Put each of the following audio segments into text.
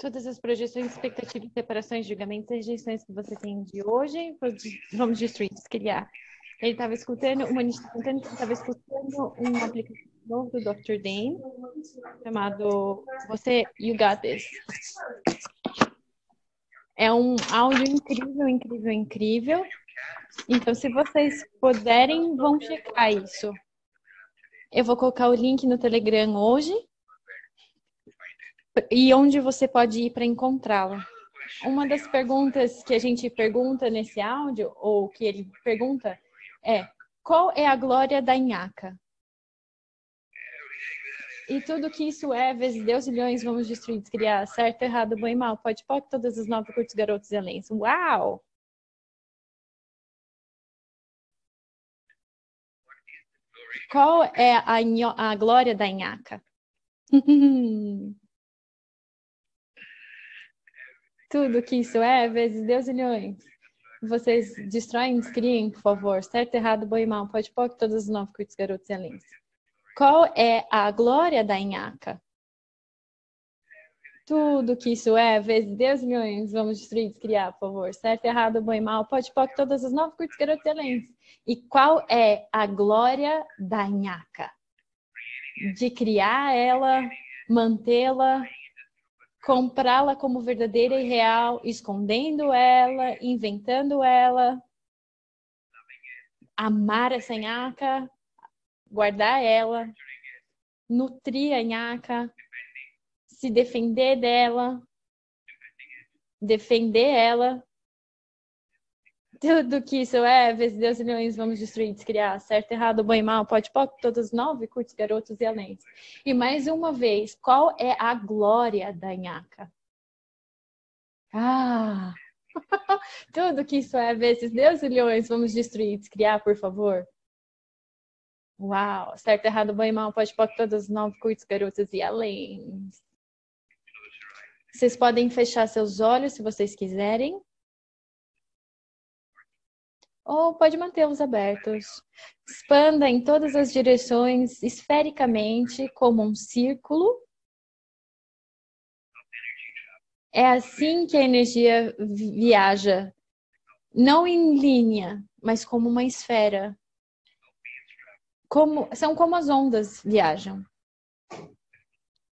todas as projeções, expectativas, separações, julgamentos e rejeições que você tem de hoje, vamos destruir, descriar. Ele estava escutando, uma estava escutando um aplicativo novo do Dr. Dane, chamado Você, You Got This. É um áudio incrível, incrível, incrível. Então, se vocês puderem, vão checar isso. Eu vou colocar o link no Telegram hoje e onde você pode ir para encontrá-la. Uma das perguntas que a gente pergunta nesse áudio, ou que ele pergunta, é: qual é a glória da Inhaca? E tudo que isso é, vezes Deus e milhões, vamos destruir, criar, certo, errado, bom e mal, pode, pode, todas as nove curtos, garotos e além. Uau! Qual é a, a glória da Inhaca? Tudo que isso é, vezes Deus e milhões. Vocês destroem, descriem, por favor. Certo, errado, bom e mal. Pode pôr todos os nove curtos, garotos e além. Qual é a glória da Inhaca? Tudo que isso é, vezes Deus e milhões. Vamos destruir, descriar, por favor. Certo, errado, bom e mal. Pode pôr todas as nove curtos, garotos e além. E qual é a glória da nhaca? De criar ela, mantê-la, comprá-la como verdadeira e real, escondendo ela, inventando ela, amar essa nhaca, guardar ela, nutrir a nhaca, se defender dela, defender ela, tudo que isso é, vezes Deus e milhões vamos destruir, descriar, certo, errado, bom e mal, pode, pode, todos nove, curtos, garotos e além. E mais uma vez, qual é a glória da Inhaca? Ah! Tudo que isso é, vezes Deus e milhões vamos destruir, descriar, por favor. Uau! Certo, errado, bom e mal, pode, pode, todos nove, curtos, garotos e além. Vocês podem fechar seus olhos se vocês quiserem ou pode mantê-los abertos. Expanda em todas as direções esfericamente como um círculo. É assim que a energia viaja, não em linha, mas como uma esfera. Como, são como as ondas viajam,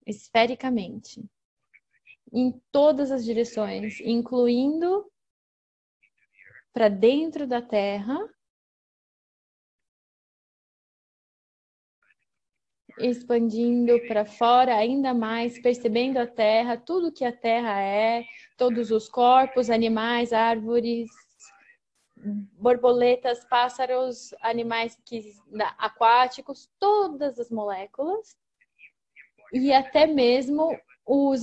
esfericamente, em todas as direções, incluindo para dentro da terra. Expandindo para fora ainda mais, percebendo a terra, tudo que a terra é, todos os corpos, animais, árvores, borboletas, pássaros, animais que, aquáticos, todas as moléculas e até mesmo os,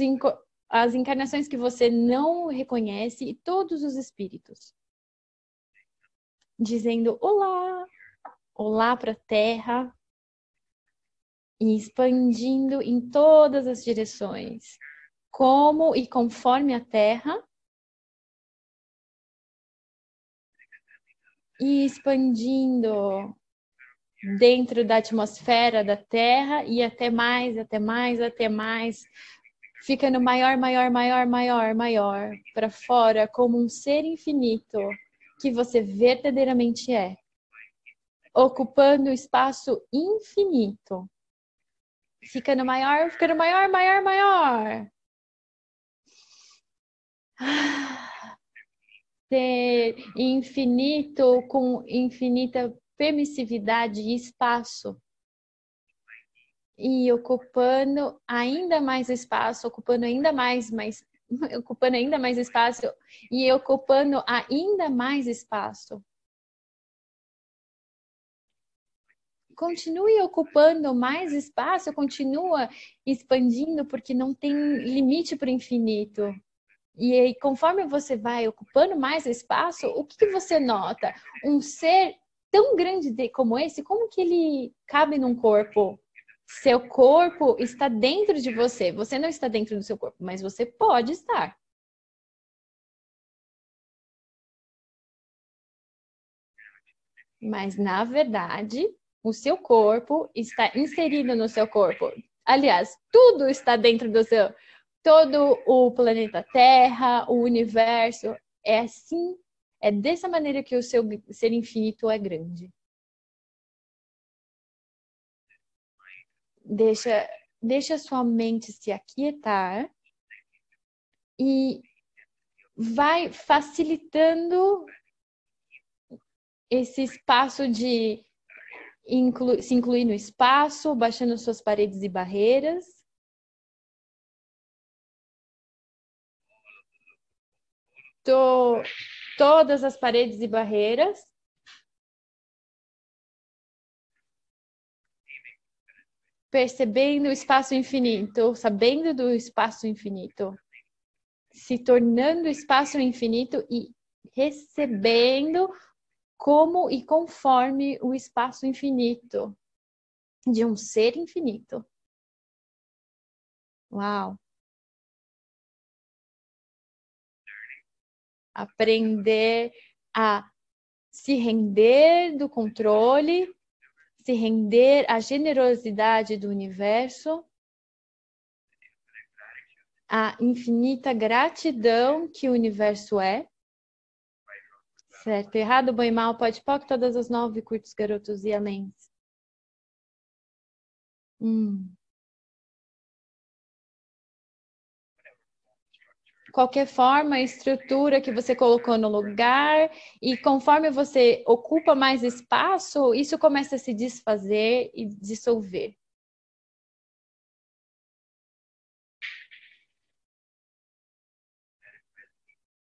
as encarnações que você não reconhece e todos os espíritos dizendo olá, olá para a Terra e expandindo em todas as direções, como e conforme a Terra. E expandindo dentro da atmosfera da Terra e até mais, até mais, até mais, ficando maior, maior, maior, maior, maior, para fora, como um ser infinito que você verdadeiramente é, ocupando espaço infinito, ficando maior, ficando maior, maior, maior. Ser infinito com infinita permissividade e espaço. E ocupando ainda mais espaço, ocupando ainda mais, mais ocupando ainda mais espaço e ocupando ainda mais espaço. Continue ocupando mais espaço, continua expandindo, porque não tem limite para o infinito. E aí, conforme você vai ocupando mais espaço, o que, que você nota? Um ser tão grande de, como esse, como que ele cabe num corpo seu corpo está dentro de você. Você não está dentro do seu corpo, mas você pode estar. Mas, na verdade, o seu corpo está inserido no seu corpo. Aliás, tudo está dentro do seu todo o planeta Terra, o universo, é assim, é dessa maneira que o seu ser infinito é grande. Deixa, deixa sua mente se aquietar e vai facilitando esse espaço de inclu se incluir no espaço, baixando suas paredes e barreiras. To todas as paredes e barreiras. Percebendo o espaço infinito, sabendo do espaço infinito, se tornando espaço infinito e recebendo como e conforme o espaço infinito de um ser infinito. Uau! Aprender a se render do controle, se render à generosidade do universo, a infinita gratidão que o universo é Certo, errado, bom e mal, pode pode todas as nove, curtos, garotos e além. Hum. Qualquer forma, estrutura que você colocou no lugar, e conforme você ocupa mais espaço, isso começa a se desfazer e dissolver.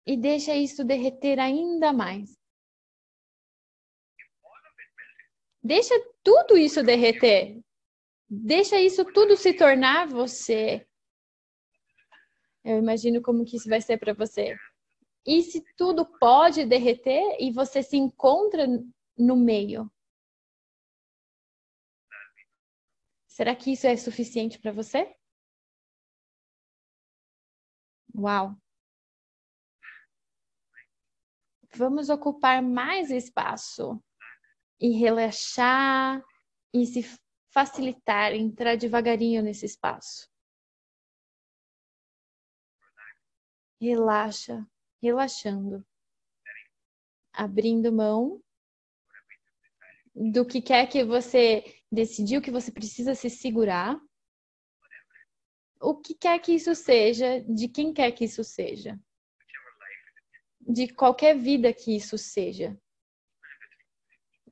e deixa isso derreter ainda mais. Deixa tudo isso derreter. Deixa isso tudo se tornar você. Eu imagino como que isso vai ser para você. E se tudo pode derreter e você se encontra no meio? Será que isso é suficiente para você? Uau! vamos ocupar mais espaço e relaxar e se facilitar, entrar devagarinho nesse espaço. Relaxa, relaxando, abrindo mão do que quer que você decidiu que você precisa se segurar. O que quer que isso seja, de quem quer que isso seja de qualquer vida que isso seja.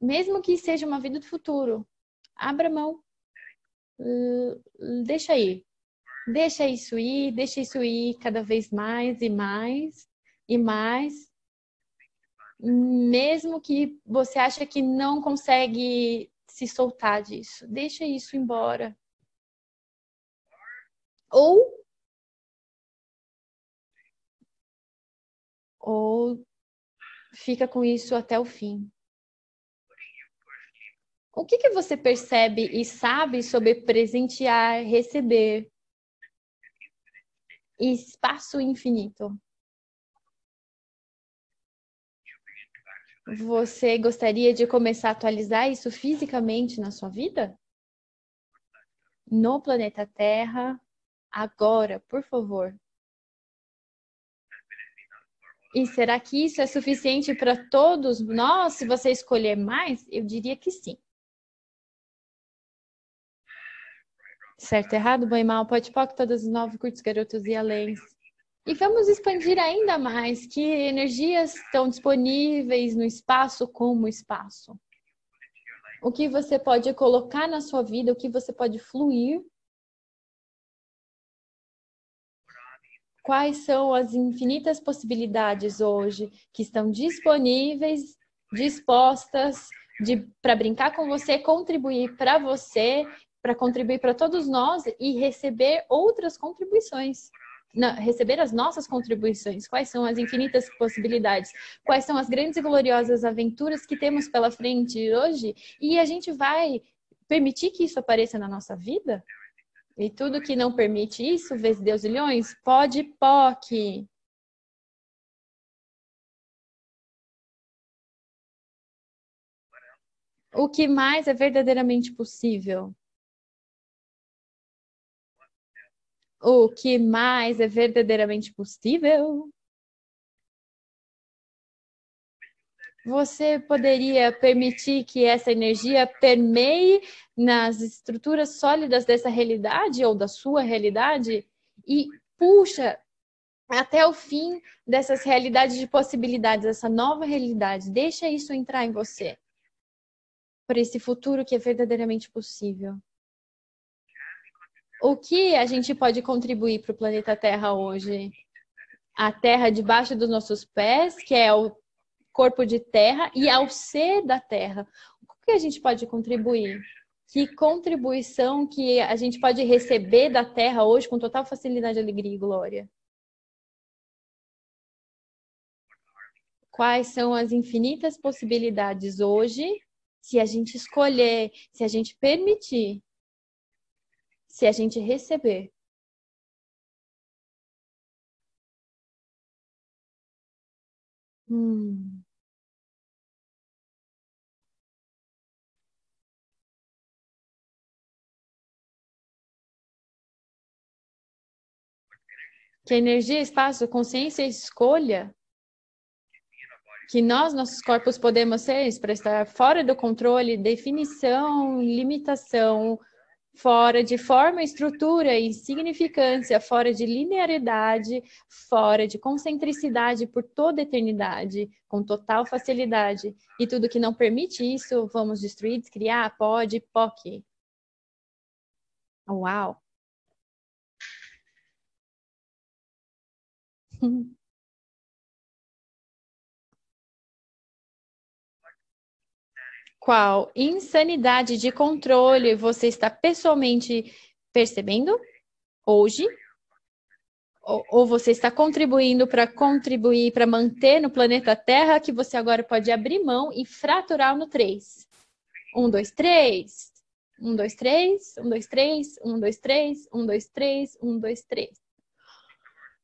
Mesmo que seja uma vida do futuro, abra mão. Deixa ir. Deixa isso ir, deixa isso ir cada vez mais e mais e mais. Mesmo que você acha que não consegue se soltar disso, deixa isso embora. Ou ou fica com isso até o fim? O que, que você percebe e sabe sobre presentear, receber espaço infinito? Você gostaria de começar a atualizar isso fisicamente na sua vida? No planeta Terra, agora, por favor. E será que isso é suficiente para todos nós, se você escolher mais? Eu diria que sim. Certo, errado, bom e mal, pode pode todas as nove curtos, garotos e além. E vamos expandir ainda mais que energias estão disponíveis no espaço como espaço. O que você pode colocar na sua vida, o que você pode fluir quais são as infinitas possibilidades hoje que estão disponíveis, dispostas para brincar com você, contribuir para você, para contribuir para todos nós e receber outras contribuições. Não, receber as nossas contribuições, quais são as infinitas possibilidades, quais são as grandes e gloriosas aventuras que temos pela frente hoje, e a gente vai permitir que isso apareça na nossa vida? E tudo que não permite isso, vês Deus leões, pode POC. O que mais é verdadeiramente possível? O que mais é verdadeiramente possível? Você poderia permitir que essa energia permeie nas estruturas sólidas dessa realidade ou da sua realidade e puxa até o fim dessas realidades de possibilidades, essa nova realidade. Deixa isso entrar em você. Para esse futuro que é verdadeiramente possível. O que a gente pode contribuir para o planeta Terra hoje? A Terra debaixo dos nossos pés, que é o corpo de terra, e ao ser da Terra. O que a gente pode contribuir? Que contribuição que a gente pode receber da Terra hoje com total facilidade, alegria e glória? quais são as infinitas possibilidades hoje, se a gente escolher, se a gente permitir, se a gente receber. Hum. Que energia, espaço, consciência e escolha que nós, nossos corpos, podemos ser para estar fora do controle, definição, limitação, fora de forma, estrutura e significância, fora de linearidade, fora de concentricidade por toda a eternidade, com total facilidade. E tudo que não permite isso, vamos destruir, descriar, pode, POC. Uau! qual insanidade de controle você está pessoalmente percebendo hoje? Ou, você está contribuindo para contribuir para manter no planeta Terra que você agora pode abrir mão e fraturar no 3? Um, dois, três. Um, dois, três. Um, dois, três. Um, dois, três. Um, dois, três. Um, dois, três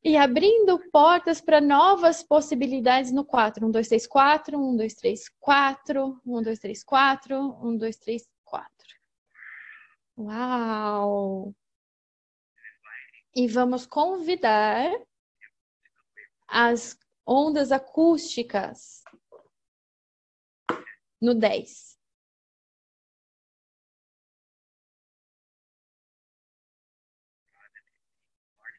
e abrindo portas para novas possibilidades no 4. 1, 2, 3, 4, 1, 2, 3, 4, 1, 2, 3, 4, 1, 2, 3, 4. Uau! E vamos convidar as ondas acústicas no 10.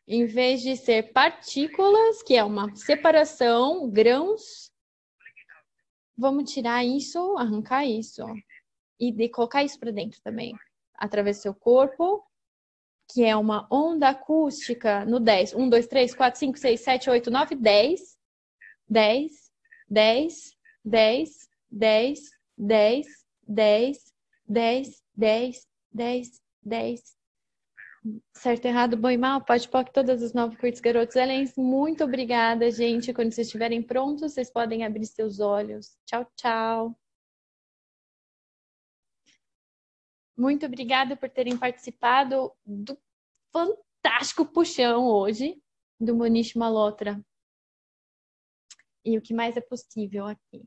Em vez de ser partículas, que é uma separação, grãos, vamos tirar isso, arrancar isso e de colocar isso para dentro também, através do seu corpo, que é uma onda acústica no 10. 1, 2, 3, 4, 5, 6, 7, 8, 9, 10. 10, 10, 10, 10, 10, 10, 10, 10, 10, 10, Certo, errado, bom e mal, pode pode todas as nove curtos garotos Helens. Muito obrigada, gente. Quando vocês estiverem prontos, vocês podem abrir seus olhos. Tchau, tchau. Muito obrigada por terem participado do fantástico puxão hoje do Monish Malotra. E o que mais é possível aqui.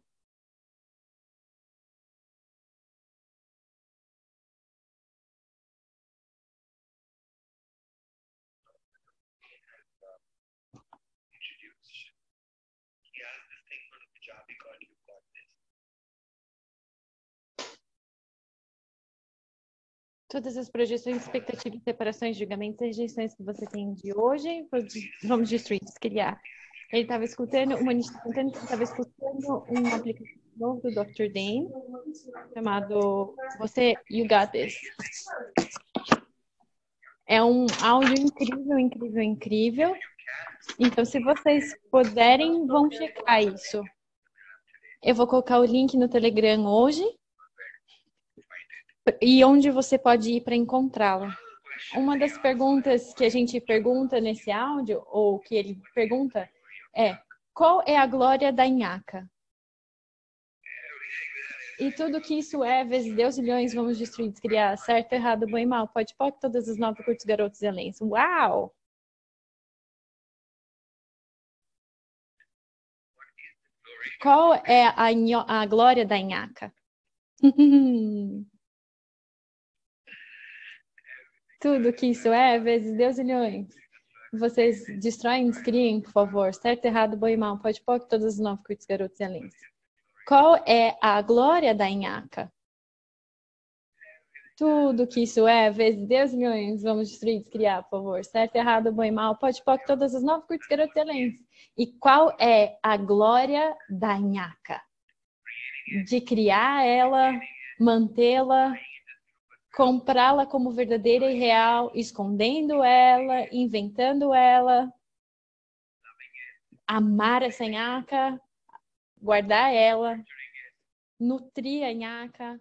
Todas as projeções, expectativas, separações, julgamentos e rejeições que você tem de hoje, vamos destruir, descriar. Ele estava escutando, o Manish estava escutando um aplicativo novo do Dr. Dane, chamado Você, You Got This. É um áudio incrível, incrível, incrível. Então, se vocês puderem, vão checar isso. Eu vou colocar o link no Telegram hoje e onde você pode ir para encontrá-la. Uma das perguntas que a gente pergunta nesse áudio, ou que ele pergunta, é: qual é a glória da Inhaca? E tudo que isso é, vezes Deus milhões, vamos destruir, descriar, certo, errado, bom e mal, pode, pode, todas as nove curtos garotos e além. Uau! Qual é a, a glória da Inhaca? tudo que isso é, vezes Deus milhões. Vocês destroem, descriem, por favor. Certo, errado, bom e mal. Pode pôr todos os nove curtos garotos e além. Qual é a glória da Inhaca? Tudo que isso é, vezes Deus milhões, vamos destruir, descriar, por favor. Certo, errado, bom e mal. Pode pôr todas as nove curtos garotos e além. E qual é a glória da Inhaca? De criar ela, mantê-la, comprá-la como verdadeira e real, escondendo ela, inventando ela, amar essa nhaca, guardar ela, nutrir a nhaca,